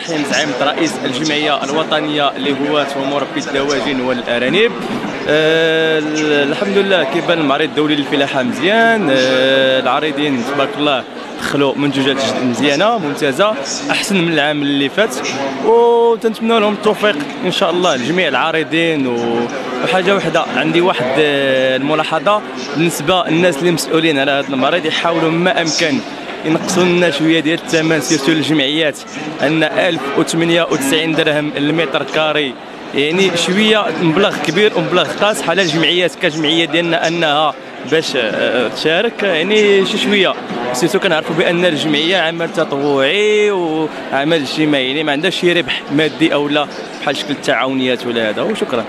حين زعيمة رئيس الجمعية الوطنية لهواة ومربي الدواجن والأرانب. أه الحمد لله كيبان المعرض الدولي للفلاحة مزيان. أه العارضين تبارك الله دخلوا منتوجات مزيانة ممتازة أحسن من العام اللي فات. وتنتمنى لهم التوفيق إن شاء الله لجميع العارضين. وحاجة واحدة عندي واحد الملاحظة. بالنسبة للناس اللي مسؤولين على هذا المعرض يحاولوا ما أمكن ينقصوا لنا شوية ديال الثمن surtout للجمعيات أن 1098 درهم ال mètre carré. يعني شوية مبلغ كبير ومبلغ قاصح على الجمعيات كجمعية ديالنا أنها باش آه، تشارك. يعني شي شوية. surtout كنعرفوا بأن الجمعية عمل تطوعي وعمل اجتماعي يعني ما عندهاش شي ربح مادي أو لا بحال شكل التعاونيات ولا هذا. وشكرا.